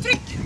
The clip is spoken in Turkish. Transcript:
Tryck!